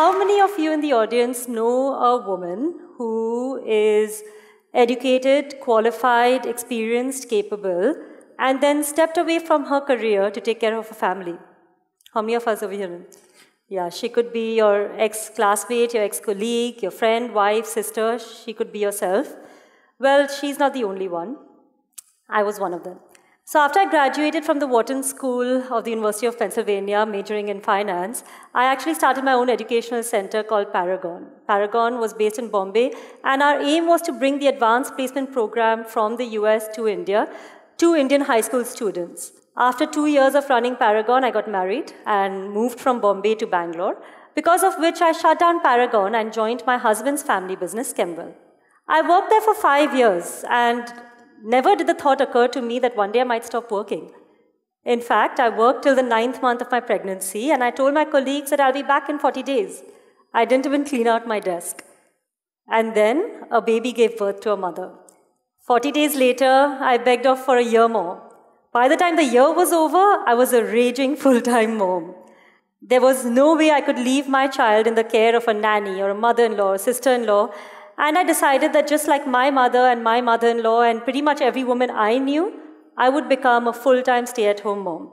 how many of you in the audience know a woman who is educated, qualified, experienced, capable, and then stepped away from her career to take care of her family? How many of us over here? Yeah, she could be your ex classmate, your ex colleague, your friend, wife, sister. She could be yourself. Well, she's not the only one. I was one of them. So, after I graduated from the Wharton School of the University of Pennsylvania, majoring in finance, I actually started my own educational center called Paragon. Paragon was based in Bombay, and our aim was to bring the advanced placement program from the US to India to Indian high school students. After two years of running Paragon, I got married and moved from Bombay to Bangalore, because of which I shut down Paragon and joined my husband's family business, Kemwell. I worked there for five years, and never did the thought occur to me that one day I might stop working. In fact, I worked till the ninth month of my pregnancy, and I told my colleagues that I'll be back in 40 days. I didn't even clean out my desk. And then a baby gave birth to a mother. 40 days later, I begged off for a year more. By the time the year was over, I was a raging full time mom. There was no way I could leave my child in the care of a nanny or a mother in law or sister in law. And I decided that just like my mother and my mother in law and pretty much every woman I knew, I would become a full time stay at home mom.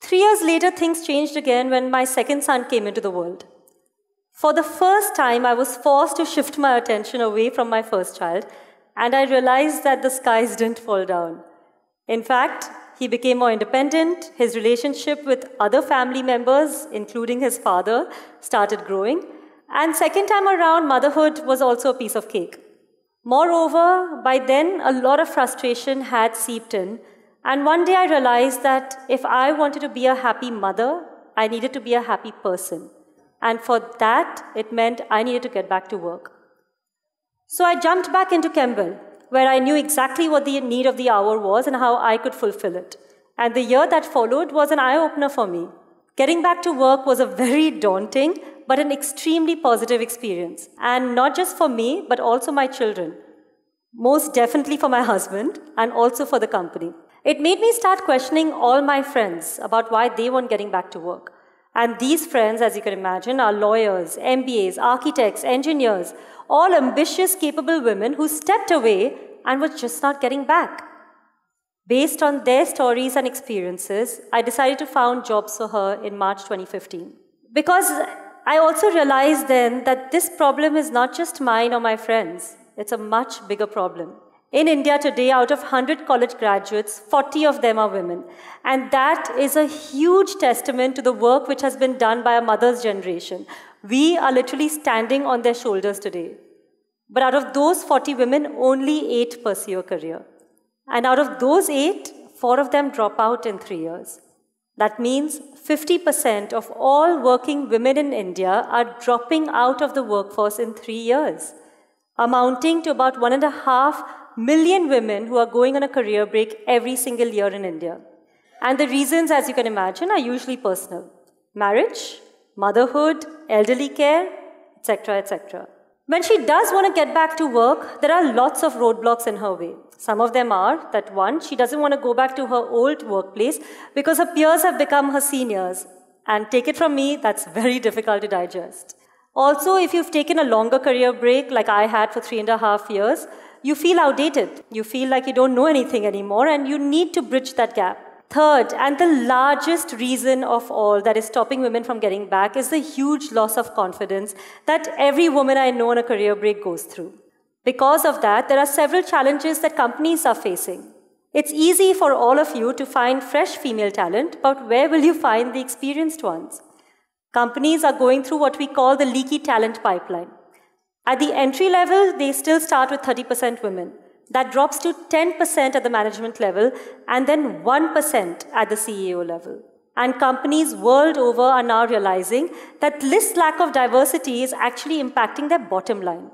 Three years later, things changed again when my second son came into the world. For the first time, I was forced to shift my attention away from my first child, and I realized that the skies didn't fall down. In fact, he became more independent. His relationship with other family members, including his father, started growing. And second time around, motherhood was also a piece of cake. Moreover, by then, a lot of frustration had seeped in. And one day I realized that if I wanted to be a happy mother, I needed to be a happy person. And for that, it meant I needed to get back to work. So I jumped back into Kemwell, where I knew exactly what the need of the hour was and how I could fulfill it. And the year that followed was an eye opener for me. Getting back to work was a very daunting but an extremely positive experience. And not just for me, but also my children. Most definitely for my husband and also for the company. It made me start questioning all my friends about why they weren't getting back to work. And these friends, as you can imagine, are lawyers, MBAs, architects, engineers, all ambitious, capable women who stepped away and were just not getting back. Based on their stories and experiences, I decided to found JobsForHer in March 2015. Because I also realized then that this problem is not just mine or my friends, it's a much bigger problem. In India today, out of 100 college graduates, 40 of them are women. And that is a huge testament to the work which has been done by a mother's generation. We are literally standing on their shoulders today. But out of those 40 women, only eight pursue a career. And out of those eight, four of them drop out in three years. That means 50% of all working women in India are dropping out of the workforce in three years, amounting to about one and a half million women who are going on a career break every single year in India. And the reasons, as you can imagine, are usually personal marriage, motherhood, elderly care, etc., etc. When she does want to get back to work, there are lots of roadblocks in her way. Some of them are that one, she doesn't want to go back to her old workplace because her peers have become her seniors. And take it from me, that's very difficult to digest. Also, if you've taken a longer career break like I had for three and a half years, you feel outdated. You feel like you don't know anything anymore, and you need to bridge that gap. Third, and the largest reason of all that is stopping women from getting back is the huge loss of confidence that every woman I know on a career break goes through. Because of that, there are several challenges that companies are facing. It's easy for all of you to find fresh female talent, but where will you find the experienced ones? Companies are going through what we call the leaky talent pipeline. At the entry level, they still start with 30% women. That drops to 10% at the management level and then 1% at the CEO level. And companies world over are now realizing that this lack of diversity is actually impacting their bottom line.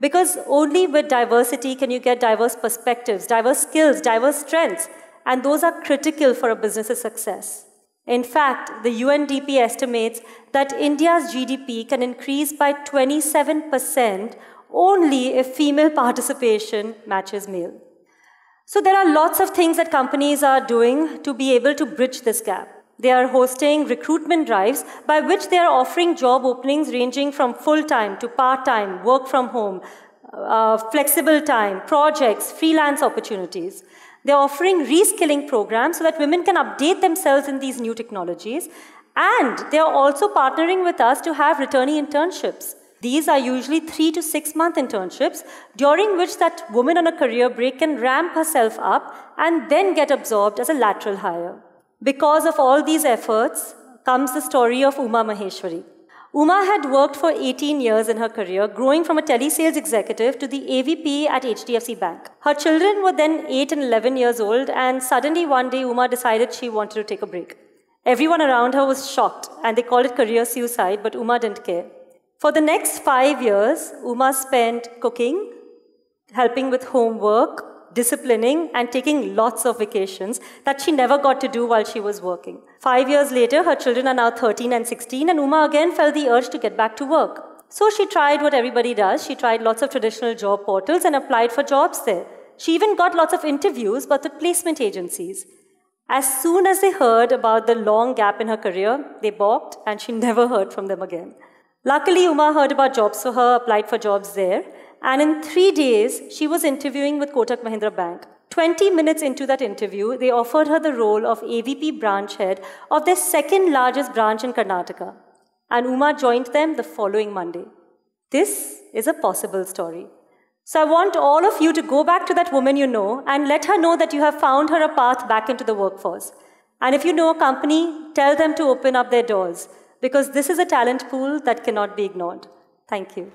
Because only with diversity can you get diverse perspectives, diverse skills, diverse strengths, and those are critical for a business's success. In fact, the UNDP estimates that India's GDP can increase by 27% only if female participation matches male. So there are lots of things that companies are doing to be able to bridge this gap. They are hosting recruitment drives by which they are offering job openings ranging from full time to part time, work from home, uh, flexible time, projects, freelance opportunities. They're offering reskilling programs so that women can update themselves in these new technologies. And they're also partnering with us to have returnee internships. These are usually three to six month internships during which that woman on a career break can ramp herself up and then get absorbed as a lateral hire. Because of all these efforts comes the story of Uma Maheshwari. Uma had worked for 18 years in her career, growing from a telesales executive to the AVP at HDFC Bank. Her children were then 8 and 11 years old, and suddenly one day Uma decided she wanted to take a break. Everyone around her was shocked, and they called it career suicide, but Uma didn't care. For the next five years, Uma spent cooking, helping with homework, disciplining, and taking lots of vacations that she never got to do while she was working. Five years later, her children are now 13 and 16, and Uma again felt the urge to get back to work. So she tried what everybody does. She tried lots of traditional job portals and applied for jobs there. She even got lots of interviews, but with placement agencies. As soon as they heard about the long gap in her career, they balked and she never heard from them again. Luckily, Uma heard about JobsForHer, applied for jobs there, and in three days, she was interviewing with Kotak Mahindra Bank. 20 minutes into that interview, they offered her the role of AVP branch head of their second largest branch in Karnataka. And Uma joined them the following Monday. This is a possible story. So I want all of you to go back to that woman you know and let her know that you have found her a path back into the workforce. And if you know a company, tell them to open up their doors because this is a talent pool that cannot be ignored. Thank you.